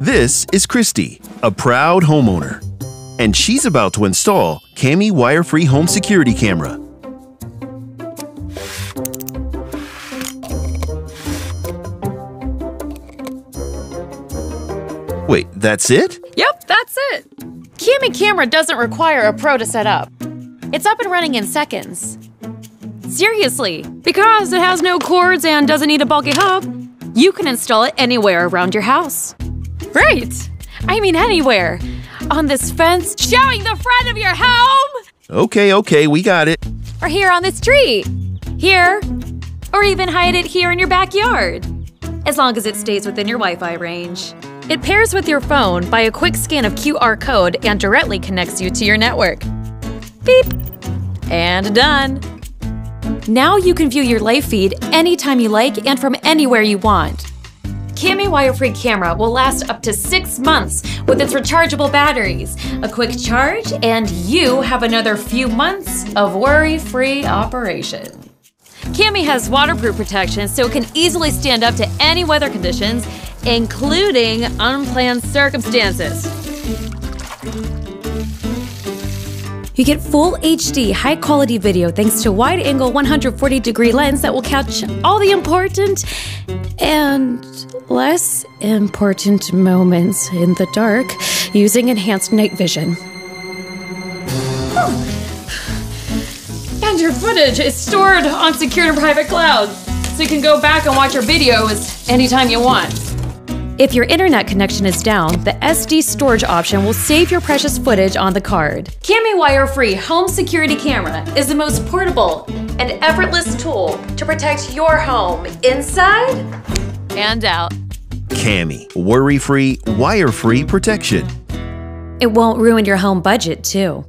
This is Christy, a proud homeowner, and she's about to install Kami wire-free home security camera. Wait, that's it? Yep, that's it. Kami Camera doesn't require a pro to set up. It's up and running in seconds. Seriously, because it has no cords and doesn't need a bulky hub, you can install it anywhere around your house. Right! I mean anywhere. On this fence, showing the front of your home! Okay, okay, we got it. Or here on this tree. Here. Or even hide it here in your backyard. As long as it stays within your Wi Fi range. It pairs with your phone by a quick scan of QR code and directly connects you to your network. Beep. And done. Now you can view your live feed anytime you like and from anywhere you want. Kami wire-free camera will last up to six months with its rechargeable batteries. A quick charge, and you have another few months of worry-free operation. Kami has waterproof protection so it can easily stand up to any weather conditions, including unplanned circumstances. You get full HD high quality video thanks to wide angle 140 degree lens that will catch all the important and less important moments in the dark using enhanced night vision. And your footage is stored on secure and private clouds, so you can go back and watch your videos anytime you want. If your internet connection is down, the SD storage option will save your precious footage on the card. Kami Wire Free Home Security Camera is the most portable and effortless tool to protect your home inside and out. Kami, worry-free, wire-free protection. It won't ruin your home budget, too.